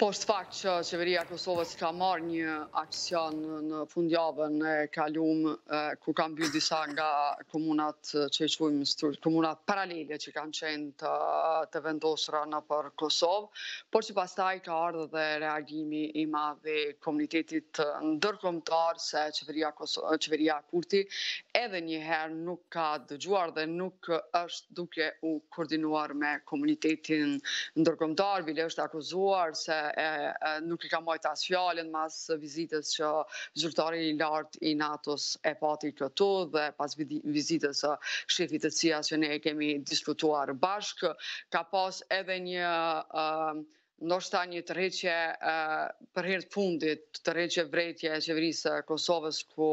Po është fakt që qeveria e Kosovës ka marrë një aksion në fundjavën e kalum, ku ka mbyll disa nga komunat që i qujmë komuna paralele që kanë qenë të, të vendosra nëpër Kosovë, por që pastaj ka ardhë dhe reagimi i madh i komunitetit ndërkombëtar se qeveria, Kosovë, qeveria Kurti edhe njëherë nuk ka dëgjuar dhe nuk është duke u koordinuar me komunitetin ndërkombëtar, bile është akuzuar se nuk i ka majt as fjalën mas vizitës që zyrtari i lartë i NATO-s e pati këtu dhe pas vizitës së shefit të CIA-s që ne e kemi diskutuar bashkë, ka pas edhe një ndoshta një tërheqje për herë të fundit, tërheqje vërejtje e qeverisë së Kosovës, ku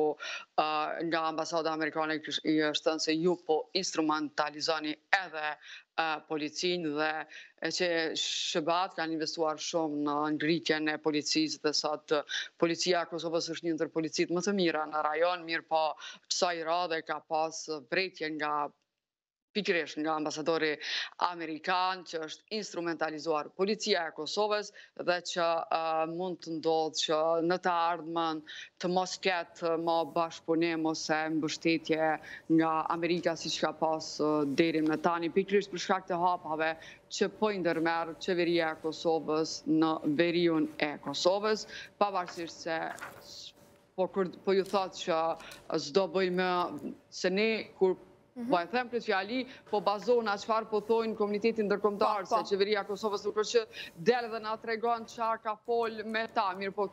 nga ambasada amerikane i është thënë se ju po instrumentalizoni edhe policinë dhe që SHBA-t kanë investuar shumë në ngritjen e policisë dhe sot policia e Kosovës është një ndër policitë më të mira në rajon, mirëpo kësaj radhe ka pas vërejtje nga pikërisht nga ambasadori amerikan që është instrumentalizuar policia e Kosovës dhe që mund të ndodhë që në të ardhmen të mos ketë ma bashkëpunim ose mbështetje nga Amerika siç ka pas deri më tani pikërisht për shkak të hapave që po i ndërmerr qeveria e Kosovës në veriun e Kosovës pavarësisht se po, po ju thotë që s'do bëjmë se ne kur Po e them këtë fjali, po bazohna çfarë po thojnë komuniteti ndërkombëtar, po, po. se qeveria e Kosovës nuk është që del dhe na tregon çka ka folë me ta, mirëpo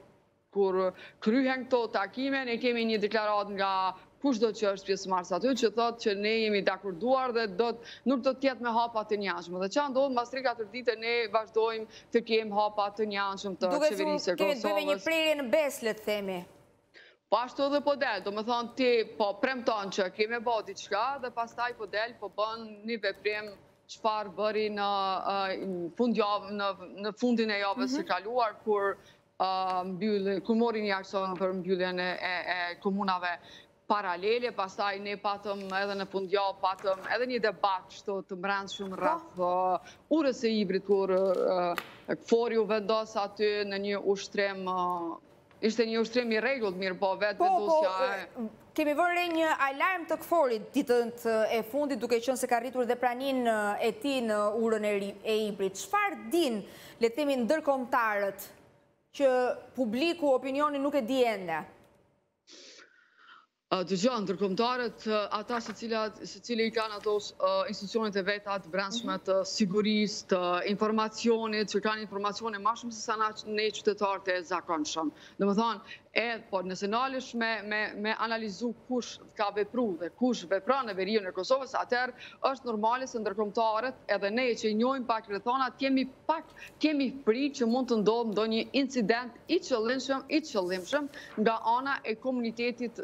kur kryhen këto takime, ne kemi një deklaratë nga kushdo që është pjesëmarrës aty, që thotë që ne jemi dakorduar dhe nuk do të ketë më hapa të njëanshëm. Dhe çka ndodh, mas 3-4 dite ne vazhdojmë të kemi hapa të njëanshëm të qeverisë së Kosovës. Duket që kemi të bëjmë me një prerje në besë, le të themi. Po ashtu edhe po del, domethënë ti po premton që ke me bo diçka dhe pastaj po del, po bën një veprim çfarë bëri në fundin e javës mhm. së kaluar, kur kur mori një aksion për mbylljen e komunave paralele, pastaj ne patëm edhe në fundja, patëm edhe një debat kështu të mbrendshëm rreth po. urës e Ibrit, kur KFOR-i u vendos aty në një ushtrim Ishte një ushtrim i rregullt, mirëpo vetë po, po, vendosja e Kemi vënë re një alarm të KFOR-it ditët e fundit duke qenë se ka rritur dhe praninë e tij në urën e Ibrit. Çfarë dinë, le të themi ndërkombëtarët, që publiku, opinioni nuk e di ende? Dëgjo, ndërkombëtarët, ata së cilat, së cili i kanë ato institucionet e veta të brendshme mhm. të sigurisë, të informacionit, që kanë informacione ma shumë se sa ne qytetarët e zakonshëm. Domethonë, edhe, po nëse nalesh me, me, me analizu kush ka vepru dhe kush vepron në veriun e Kosovës, atëherë është normale se ndërkombtarët edhe ne që i njojmë pak rrethanat, kemi pak kemi frikë që mund të ndodhë ndonjë incident i qëllimshëm, i qëllimshëm nga ana e komunitetit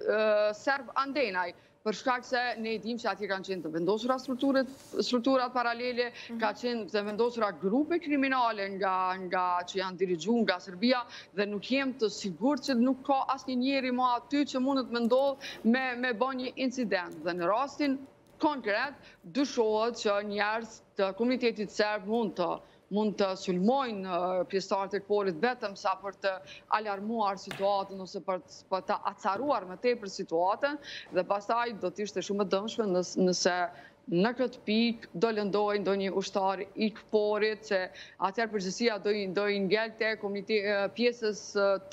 serb andenaj, për shkak se ne e dimë që atje kanë qenë të vendosura strukturat paralele, mhm. kanë qenë të vendosura grupe kriminale nga, nga që janë dirigju nga Serbia dhe nuk jemi të sigurt që nuk ka asnjë njeri ma aty që mundet me mendu me ba një incident dhe në rastin Konkret, dyshohet që njerëz të komunitetit serb mund të mund të sulmojnë pjesëtarët e KFOR-it vetëm sa për të alarmuar situatën ose për për të acaruar më tepër situatën dhe pastaj do të ishte shumë e dëmshme nëse në këtë pikë do lëndohej ndonjë ushtar i KFOR-it që atëherë përgjegjësia do i ngelte pjesës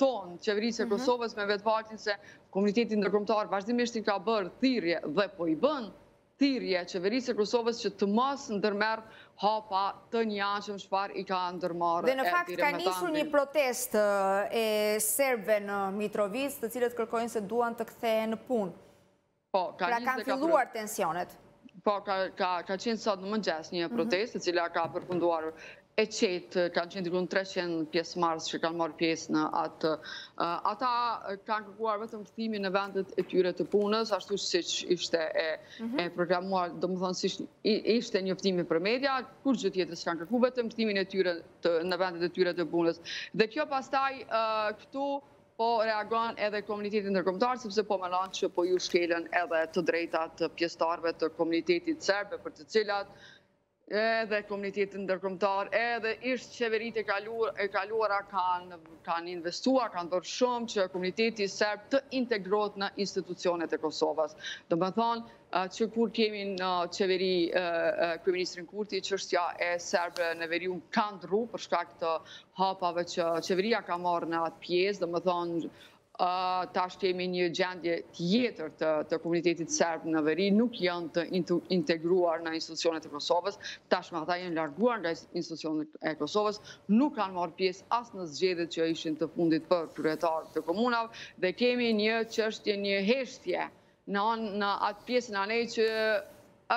tonë, qeverisë së mhm. Kosovës me vetë faktin se Komuniteti ndërkombëtar vazhdimisht i ka bërë thirrje dhe po i bën thirrje qeverisë së Kosovës që të mos ndërmerr hapa të njëanshëm çfarë i ka ndërmarrë edhe ma herët. Dhe në fakt ka nisur një protestë e serbëve në Mitrovicë, të cilët kërkojnë se duan të kthehen në punë. Po, pra kanë filluar tensionet. Po, ka qenë sot në mëngjes një mhm. protestë, e cila ka përfunduar e qetë, kanë qenë diku 300 pjesëmarrës që kanë marrë pjesë në atë. Ata kanë kërkuar vetëm kthimin në vendet e tyre të punës, ashtu siç ishte e mhm. programuar, domethonë siç ishte njoftimi për media, kurgjo tjetër, se kanë kërku vetëm kthimin e tyre në vendet e tyre të punës. Dhe kjo pastaj këtu Po reagon edhe komuniteti ndërkombëtar sepse po menon që po ju shkelen edhe të drejtat e pjesëtarëve të komunitetit serb për të cilat edhe komuniteti ndërkombëtar, edhe ish qeveritë e kaluara kanë investuar, kanë bërë shumë që komuniteti serb të integrohet në institucionet e Kosovës. Domethonë, Që kur kemi në qeveri kryeministrin Kurti, çështja e serbëve në veri u ka ndrru për shkak të hapave që qeveria ka marrë në atë pjesë, domethonë tash kemi një gjendje tjetër të komunitetit serb në veri, nuk janë të integruar në institucionet e Kosovës, tashmë ata janë larguar nga institucionet e Kosovës, nuk kanë marrë pjesë as në zgjedhjet që ishin të fundit për kryetarë të komunave, dhe kemi një çështje një heshtje në anë në atë pjesën anej që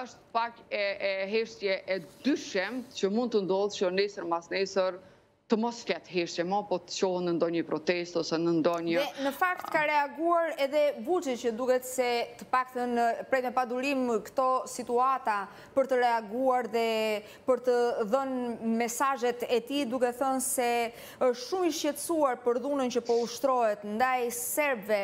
është pak e heshtje e dyshimtë që mund të ndodhë që nesër mas nesër të mos ketë heshtje ma, po të çohen në ndonjë protestë ose në ndonjë... Dhe në fakt ka reaguar edhe Vuçiq që duket se të paktën pret me padurim këto situata për të reaguar dhe për të dhën mesazhet e tij duke thënë se është shumë i shqetsuar për dhunën që po ushtrohet ndaj serbve